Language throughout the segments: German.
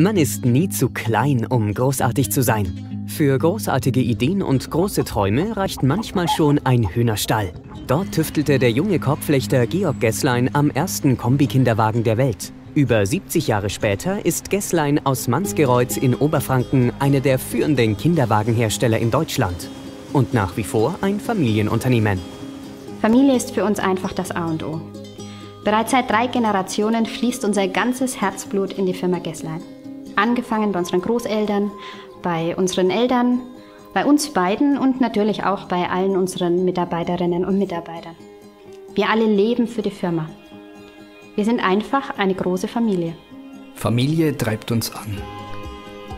Man ist nie zu klein, um großartig zu sein. Für großartige Ideen und große Träume reicht manchmal schon ein Hühnerstall. Dort tüftelte der junge Korbflechter Georg Gesslein am ersten Kombi-Kinderwagen der Welt. Über 70 Jahre später ist Gesslein aus Mansgereuth in Oberfranken einer der führenden Kinderwagenhersteller in Deutschland und nach wie vor ein Familienunternehmen. Familie ist für uns einfach das A und O. Bereits seit drei Generationen fließt unser ganzes Herzblut in die Firma Gesslein. Angefangen bei unseren Großeltern, bei unseren Eltern, bei uns beiden und natürlich auch bei allen unseren Mitarbeiterinnen und Mitarbeitern. Wir alle leben für die Firma. Wir sind einfach eine große Familie. Familie treibt uns an.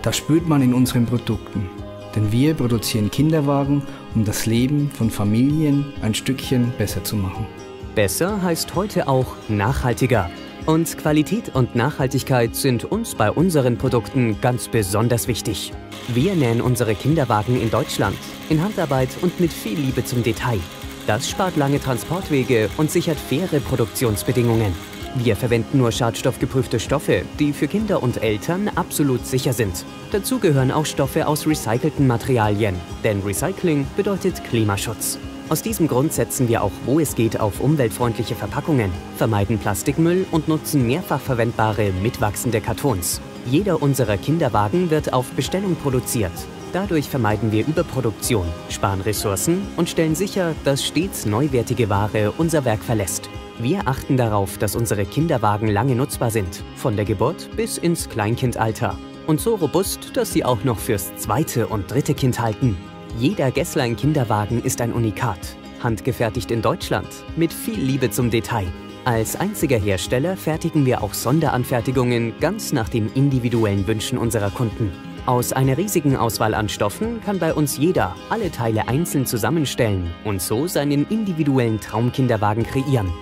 Das spürt man in unseren Produkten. Denn wir produzieren Kinderwagen, um das Leben von Familien ein Stückchen besser zu machen. Besser heißt heute auch nachhaltiger. Und Qualität und Nachhaltigkeit sind uns bei unseren Produkten ganz besonders wichtig. Wir nähen unsere Kinderwagen in Deutschland, in Handarbeit und mit viel Liebe zum Detail. Das spart lange Transportwege und sichert faire Produktionsbedingungen. Wir verwenden nur schadstoffgeprüfte Stoffe, die für Kinder und Eltern absolut sicher sind. Dazu gehören auch Stoffe aus recycelten Materialien, denn Recycling bedeutet Klimaschutz. Aus diesem Grund setzen wir auch, wo es geht, auf umweltfreundliche Verpackungen, vermeiden Plastikmüll und nutzen mehrfach verwendbare, mitwachsende Kartons. Jeder unserer Kinderwagen wird auf Bestellung produziert. Dadurch vermeiden wir Überproduktion, sparen Ressourcen und stellen sicher, dass stets neuwertige Ware unser Werk verlässt. Wir achten darauf, dass unsere Kinderwagen lange nutzbar sind, von der Geburt bis ins Kleinkindalter. Und so robust, dass sie auch noch fürs zweite und dritte Kind halten. Jeder Gesslein Kinderwagen ist ein Unikat, handgefertigt in Deutschland, mit viel Liebe zum Detail. Als einziger Hersteller fertigen wir auch Sonderanfertigungen ganz nach den individuellen Wünschen unserer Kunden. Aus einer riesigen Auswahl an Stoffen kann bei uns jeder alle Teile einzeln zusammenstellen und so seinen individuellen Traumkinderwagen kreieren.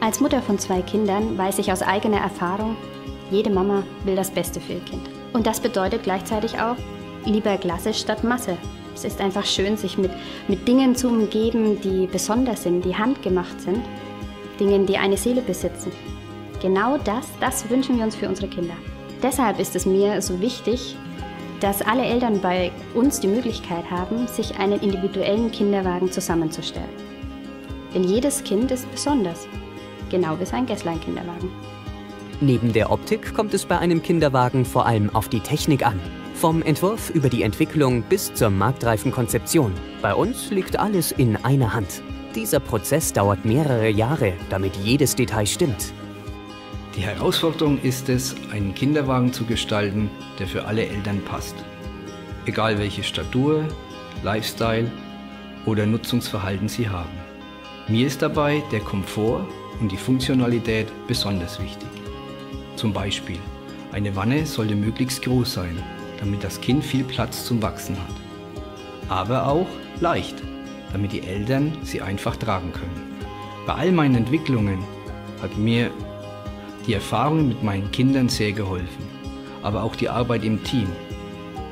Als Mutter von zwei Kindern weiß ich aus eigener Erfahrung, jede Mama will das Beste für ihr Kind. Und das bedeutet gleichzeitig auch, lieber Klasse statt Masse. Es ist einfach schön, sich mit, mit Dingen zu umgeben, die besonders sind, die handgemacht sind. Dingen, die eine Seele besitzen. Genau das, das wünschen wir uns für unsere Kinder. Deshalb ist es mir so wichtig, dass alle Eltern bei uns die Möglichkeit haben, sich einen individuellen Kinderwagen zusammenzustellen. Denn jedes Kind ist besonders, genau wie sein Gesslein-Kinderwagen. Neben der Optik kommt es bei einem Kinderwagen vor allem auf die Technik an. Vom Entwurf über die Entwicklung bis zur marktreifen Konzeption. Bei uns liegt alles in einer Hand. Dieser Prozess dauert mehrere Jahre, damit jedes Detail stimmt. Die Herausforderung ist es, einen Kinderwagen zu gestalten, der für alle Eltern passt. Egal welche Statur, Lifestyle oder Nutzungsverhalten sie haben. Mir ist dabei der Komfort und die Funktionalität besonders wichtig. Zum Beispiel, eine Wanne sollte möglichst groß sein, damit das Kind viel Platz zum Wachsen hat. Aber auch leicht, damit die Eltern sie einfach tragen können. Bei all meinen Entwicklungen hat mir die Erfahrung mit meinen Kindern sehr geholfen, aber auch die Arbeit im Team.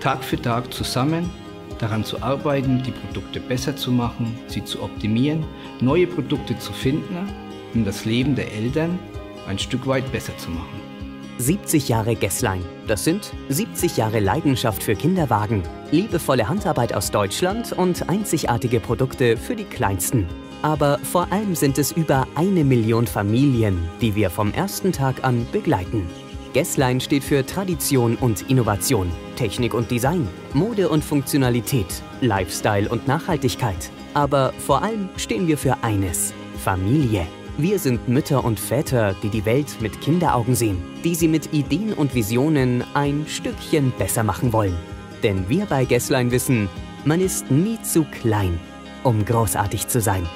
Tag für Tag zusammen daran zu arbeiten, die Produkte besser zu machen, sie zu optimieren, neue Produkte zu finden, um das Leben der Eltern ein Stück weit besser zu machen. 70 Jahre Gesslein. Das sind 70 Jahre Leidenschaft für Kinderwagen, liebevolle Handarbeit aus Deutschland und einzigartige Produkte für die Kleinsten. Aber vor allem sind es über eine Million Familien, die wir vom ersten Tag an begleiten. Gesslein steht für Tradition und Innovation, Technik und Design, Mode und Funktionalität, Lifestyle und Nachhaltigkeit. Aber vor allem stehen wir für eines, Familie. Wir sind Mütter und Väter, die die Welt mit Kinderaugen sehen, die sie mit Ideen und Visionen ein Stückchen besser machen wollen. Denn wir bei Gesslein wissen, man ist nie zu klein, um großartig zu sein.